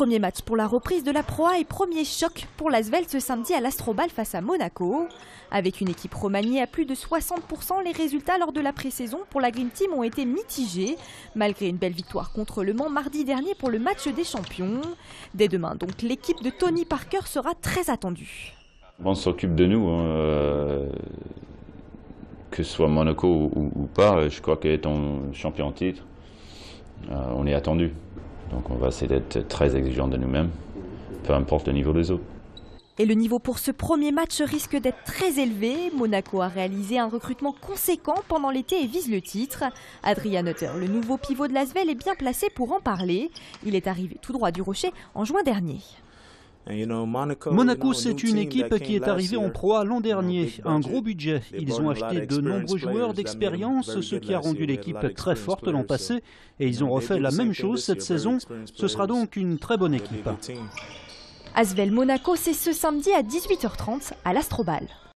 Premier match pour la reprise de la proie et premier choc pour l'Asvel ce samedi à l'Astrobal face à Monaco. Avec une équipe remaniée à plus de 60%, les résultats lors de la pré-saison pour la Green Team ont été mitigés, malgré une belle victoire contre Le Mans mardi dernier pour le match des champions. Dès demain, donc, l'équipe de Tony Parker sera très attendue. On s'occupe de nous, hein, euh, que ce soit Monaco ou, ou pas, je crois qu'étant champion en titre, euh, on est attendu. Donc on va essayer d'être très exigeant de nous-mêmes, peu importe le niveau des autres. Et le niveau pour ce premier match risque d'être très élevé. Monaco a réalisé un recrutement conséquent pendant l'été et vise le titre. Adrian Hutter, le nouveau pivot de l'Asvel, est bien placé pour en parler. Il est arrivé tout droit du Rocher en juin dernier. Monaco, c'est une équipe qui est arrivée en proie l'an dernier, un gros budget. Ils ont acheté de nombreux joueurs d'expérience, ce qui a rendu l'équipe très forte l'an passé, et ils ont refait la même chose cette saison. Ce sera donc une très bonne équipe. Asvel Monaco, c'est ce samedi à 18h30 à l'Astrobal.